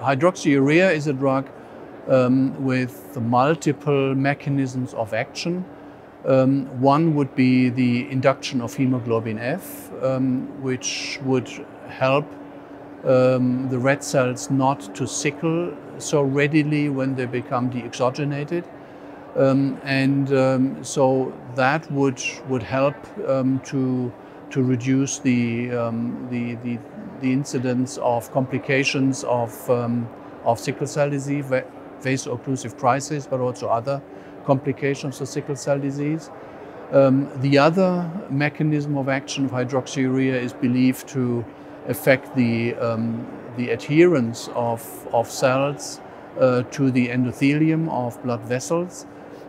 Hydroxyurea is a drug um, with multiple mechanisms of action. Um, one would be the induction of hemoglobin F, um, which would help um, the red cells not to sickle so readily when they become deoxygenated. Um, and um, so that would, would help to to reduce the, the, the, the, incidence of complications of, um, of sickle cell disease, vaso-occlusive crisis, but also other complications of sickle cell disease. Um, the other mechanism of action of hydroxyurea is believed to affect the, um, the adherence of, of cells uh, to the endothelium of blood vessels.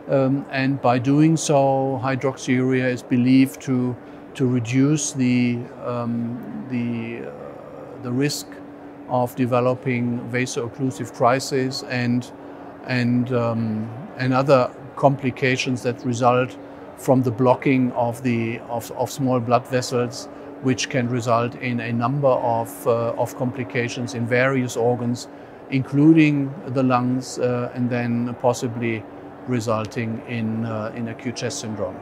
Um, and by doing so, hydroxyurea is believed to to reduce the, um, the, uh, the risk of developing vaso-occlusive crisis and, and, um, and other complications that result from the blocking of, the, of, of small blood vessels which can result in a number of, uh, of complications in various organs, including the lungs, uh, and then possibly resulting in, uh, in acute chest syndrome.